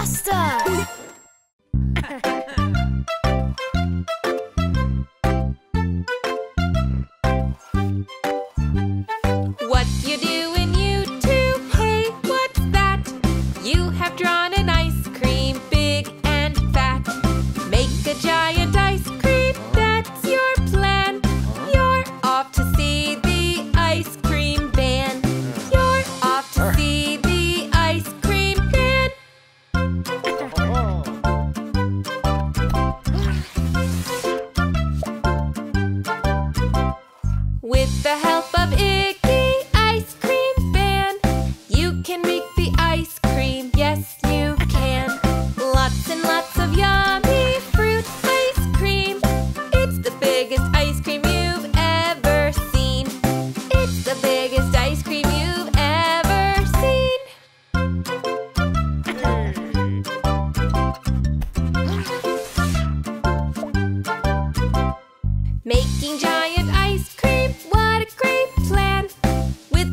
Buster! What you do when you two? Hey, what's that? You have drawn an With the help of Iggy Ice Cream Van, you can make the ice cream. Yes, you can. Lots and lots of yummy fruit ice cream. It's the biggest ice cream you've ever seen. It's the biggest ice cream you've ever seen. Making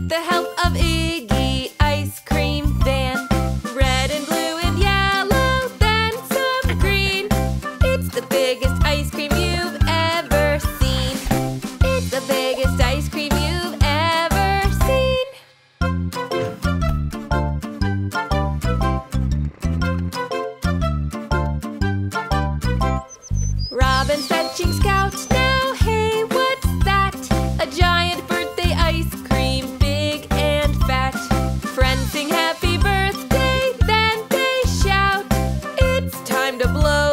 the help of Iggy Ice Cream Van. Red and blue and yellow, then some green. It's the biggest ice cream you've ever seen. It's the biggest ice cream time to blow.